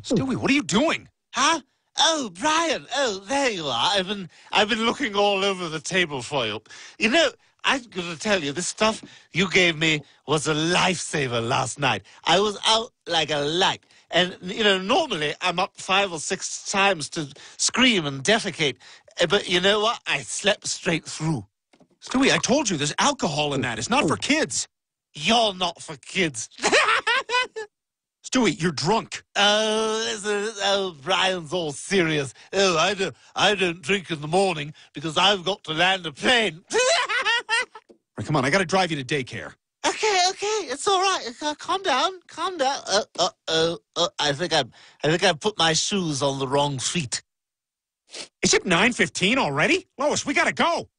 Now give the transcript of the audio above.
Stewie, what are you doing? Huh? Oh, Brian. Oh, there you are. I've been I've been looking all over the table for you. You know, I'm going to tell you, this stuff you gave me was a lifesaver last night. I was out like a light. And, you know, normally I'm up five or six times to scream and defecate. Eh, But you know what? I slept straight through. Stewie, I told you there's alcohol in that. It's not for kids. You're not for kids. Stewie, you're drunk. Oh, this is, oh, Brian's all serious. Oh, I don't, I don't drink in the morning because I've got to land a plane. Right, come on, I got to drive you to daycare. okay, okay, it's all right. Uh, calm down, calm down. Uh, uh, uh, uh, I think I, I think I've put my shoes on the wrong feet. Is it 9.15 already? Lois, we got to go.